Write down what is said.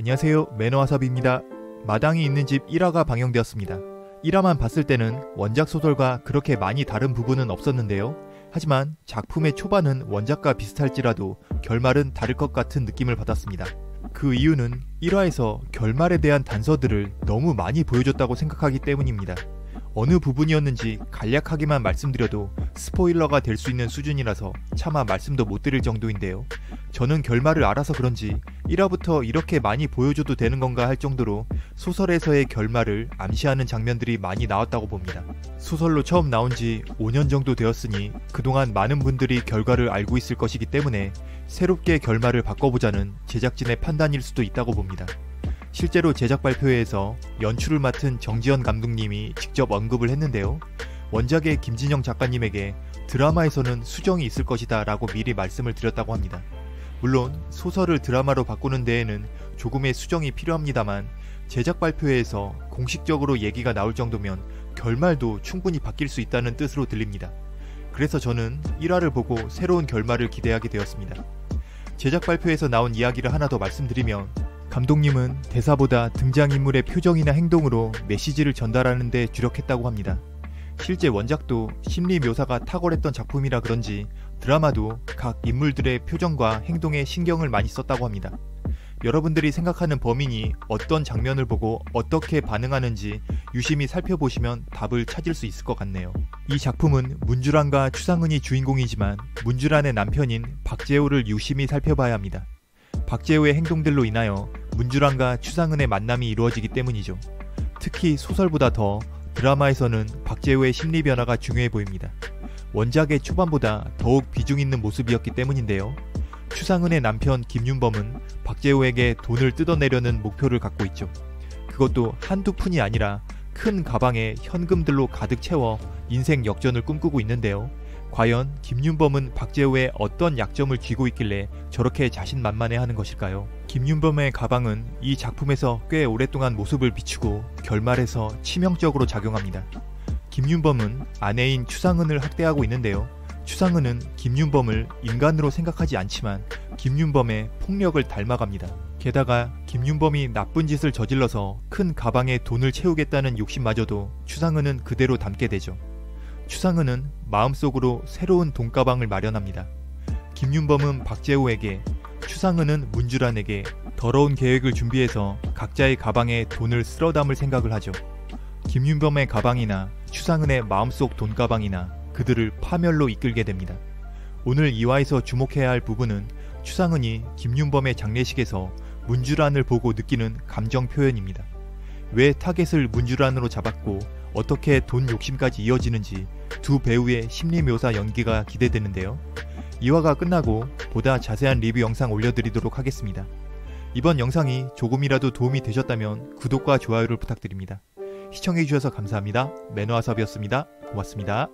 안녕하세요. 매너와삽입니다. 마당이 있는 집 1화가 방영되었습니다. 1화만 봤을 때는 원작 소설과 그렇게 많이 다른 부분은 없었는데요. 하지만 작품의 초반은 원작과 비슷할지라도 결말은 다를 것 같은 느낌을 받았습니다. 그 이유는 1화에서 결말에 대한 단서들을 너무 많이 보여줬다고 생각하기 때문입니다. 어느 부분이었는지 간략하게만 말씀드려도 스포일러가 될 수 있는 수준이라서 차마 말씀도 못 드릴 정도인데요. 저는 결말을 알아서 그런지 1화부터 이렇게 많이 보여줘도 되는 건가 할 정도로 소설에서의 결말을 암시하는 장면들이 많이 나왔다고 봅니다. 소설로 처음 나온 지 5년 정도 되었으니 그동안 많은 분들이 결과를 알고 있을 것이기 때문에 새롭게 결말을 바꿔보자는 제작진의 판단일 수도 있다고 봅니다. 실제로 제작 발표회에서 연출을 맡은 정지현 감독님이 직접 언급을 했는데요. 원작의 김진영 작가님에게 드라마에서는 수정이 있을 것이다 라고 미리 말씀을 드렸다고 합니다. 물론 소설을 드라마로 바꾸는 데에는 조금의 수정이 필요합니다만 제작 발표회에서 공식적으로 얘기가 나올 정도면 결말도 충분히 바뀔 수 있다는 뜻으로 들립니다. 그래서 저는 1화를 보고 새로운 결말을 기대하게 되었습니다. 제작 발표에서 나온 이야기를 하나 더 말씀드리면 감독님은 대사보다 등장인물의 표정이나 행동으로 메시지를 전달하는 데 주력했다고 합니다. 실제 원작도 심리 묘사가 탁월했던 작품이라 그런지 드라마도 각 인물들의 표정과 행동에 신경을 많이 썼다고 합니다. 여러분들이 생각하는 범인이 어떤 장면을 보고 어떻게 반응하는지 유심히 살펴보시면 답을 찾을 수 있을 것 같네요. 이 작품은 문주란과 추상은이 주인공이지만 문주란의 남편인 박재호를 유심히 살펴봐야 합니다. 박재호의 행동들로 인하여 문주란과 추상은의 만남이 이루어지기 때문이죠. 특히 소설보다 더 드라마에서는 박재호의 심리 변화가 중요해 보입니다. 원작의 초반보다 더욱 비중 있는 모습이었기 때문인데요. 추상은의 남편 김윤범은 박재호에게 돈을 뜯어내려는 목표를 갖고 있죠. 그것도 한두 푼이 아니라 큰 가방에 현금들로 가득 채워 인생 역전을 꿈꾸고 있는데요. 과연 김윤범은 박재호의 어떤 약점을 쥐고 있길래 저렇게 자신만만해 하는 것일까요? 김윤범의 가방은 이 작품에서 꽤 오랫동안 모습을 비추고 결말에서 치명적으로 작용합니다. 김윤범은 아내인 추상은을 학대하고 있는데요. 추상은은 김윤범을 인간으로 생각하지 않지만 김윤범의 폭력을 닮아갑니다. 게다가 김윤범이 나쁜 짓을 저질러서 큰 가방에 돈을 채우겠다는 욕심마저도 추상은은 그대로 담게 되죠. 추상은은 마음속으로 새로운 돈가방을 마련합니다. 김윤범은 박재호에게, 추상은은 문주란에게 더러운 계획을 준비해서 각자의 가방에 돈을 쓸어 담을 생각을 하죠. 김윤범의 가방이나 추상은의 마음속 돈가방이나 그들을 파멸로 이끌게 됩니다. 오늘 이화에서 주목해야 할 부분은 추상은이 김윤범의 장례식에서 문주란을 보고 느끼는 감정 표현입니다. 왜 타겟을 문주란으로 잡았고 어떻게 돈 욕심까지 이어지는지 두 배우의 심리 묘사 연기가 기대되는데요. 이화가 끝나고 보다 자세한 리뷰 영상 올려드리도록 하겠습니다. 이번 영상이 조금이라도 도움이 되셨다면 구독과 좋아요를 부탁드립니다. 시청해주셔서 감사합니다. 매너와섭이었습니다. 고맙습니다.